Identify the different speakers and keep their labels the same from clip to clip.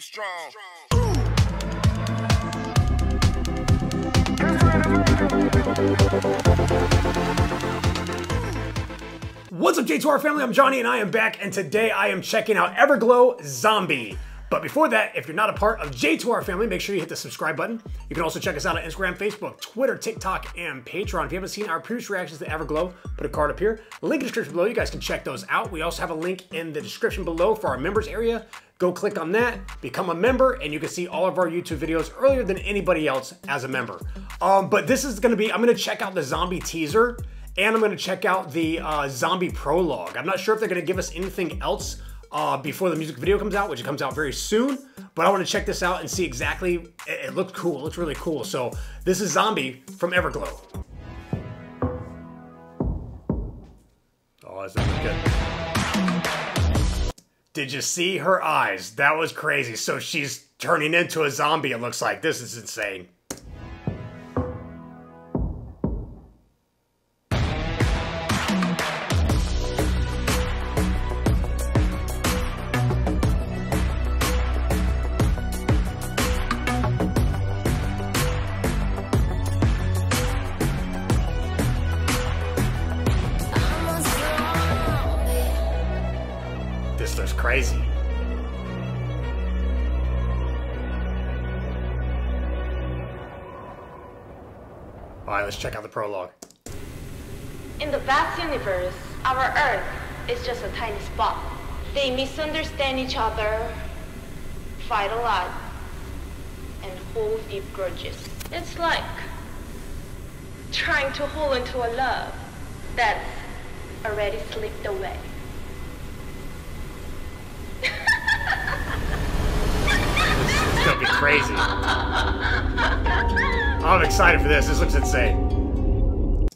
Speaker 1: Be strong.
Speaker 2: What's up, J2R family? I'm Johnny and I am back, and today I am checking out Everglow Zombie. But before that, if you're not a part of J2R family, make sure you hit the subscribe button. You can also check us out on Instagram, Facebook, Twitter, TikTok, and Patreon. If you haven't seen our previous reactions to Everglow, put a card up here. Link in the description below. You guys can check those out. We also have a link in the description below for our members area. Go click on that, become a member, and you can see all of our YouTube videos earlier than anybody else as a member. Um, but this is to be, I'm to check out the zombie teaser and I'm to check out the uh, zombie prologue. I'm not sure if they're to give us anything else uh, before the music video comes out, which comes out very soon. But I want to check this out and see exactly. It, it looks cool. It looks really cool. So this is Zombie from Everglow. Oh, that's good. Did you see her eyes? That was crazy. So she's turning into a zombie. It looks like this is insane. Crazy. All right, let's check out the prologue.
Speaker 3: In the vast universe, our Earth is just a tiny spot. They misunderstand each other, fight a lot, and hold deep grudges. It's like trying to hold into a love that's already slipped away.
Speaker 2: It's gonna be crazy. I'm excited for this. This looks insane.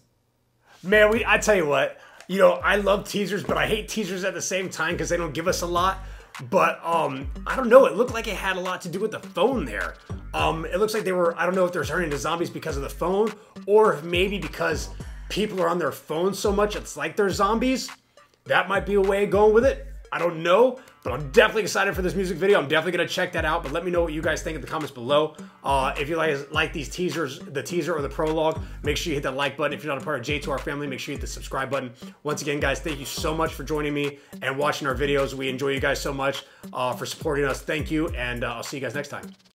Speaker 2: Man, we I tell you what, you know, I love teasers, but I hate teasers at the same time because they don't give us a lot. But um, I don't know. It looked like it had a lot to do with the phone there. Um, it looks like they were. I don't know if they're turning into zombies because of the phone, or maybe because people are on their phones so much, it's like they're zombies. That might be a way of going with it. I don't know, but I'm definitely excited for this music video. I'm definitely gonna check that out. But let me know what you guys think in the comments below. Uh, if you like like these teasers, the teaser or the prologue, make sure you hit that like button. If you're not a part of J2R family, make sure you hit the subscribe button. Once again, guys, thank you so much for joining me and watching our videos. We enjoy you guys so much uh, for supporting us. Thank you, and uh, I'll see you guys next time.